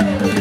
Hey!